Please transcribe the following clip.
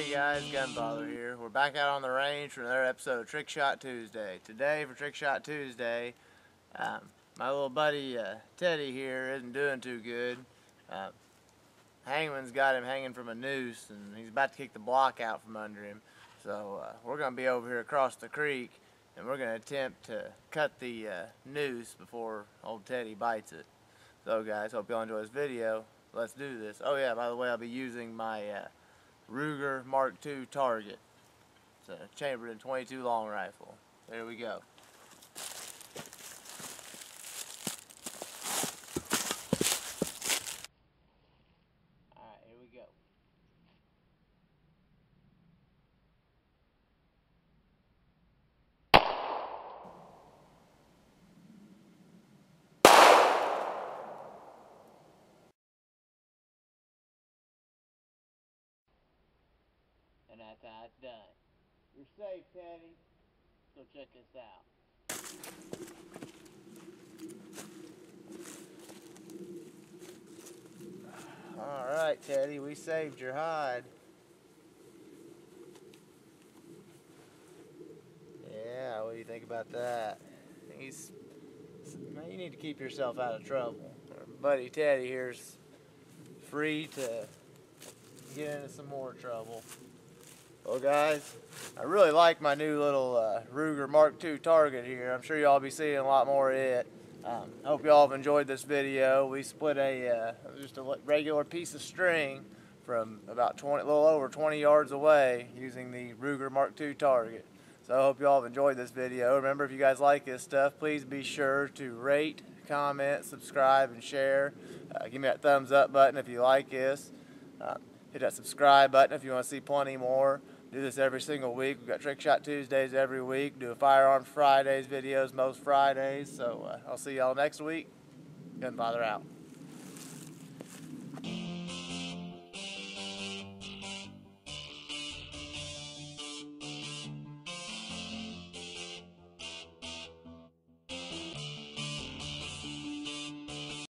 Hey guys, Gunfather here. We're back out on the range for another episode of Trick Shot Tuesday. Today for Trick Shot Tuesday, um, my little buddy uh, Teddy here isn't doing too good. Uh, Hangman's got him hanging from a noose and he's about to kick the block out from under him. So uh, we're going to be over here across the creek and we're going to attempt to cut the uh, noose before old Teddy bites it. So guys, hope y'all enjoy this video. Let's do this. Oh yeah, by the way, I'll be using my uh, Ruger Mark II target. It's a chambered in 22 long rifle. There we go. Alright, here we go. How it's done. You're safe, Teddy. Go check this out. Alright, Teddy, we saved your hide. Yeah, what do you think about that? He's. Man, you need to keep yourself out of trouble. Our buddy Teddy here's free to get into some more trouble. Well, guys, I really like my new little uh, Ruger Mark II target here. I'm sure y'all be seeing a lot more of it. Um, hope y'all have enjoyed this video. We split a uh, just a regular piece of string from about 20, a little over 20 yards away using the Ruger Mark II target. So I hope y'all have enjoyed this video. Remember, if you guys like this stuff, please be sure to rate, comment, subscribe, and share. Uh, give me that thumbs up button if you like this. Uh, hit that subscribe button if you want to see plenty more. Do this every single week. We've got Trick Shot Tuesdays every week. Do a Firearm Fridays videos most Fridays. So uh, I'll see y'all next week. Gunfather out.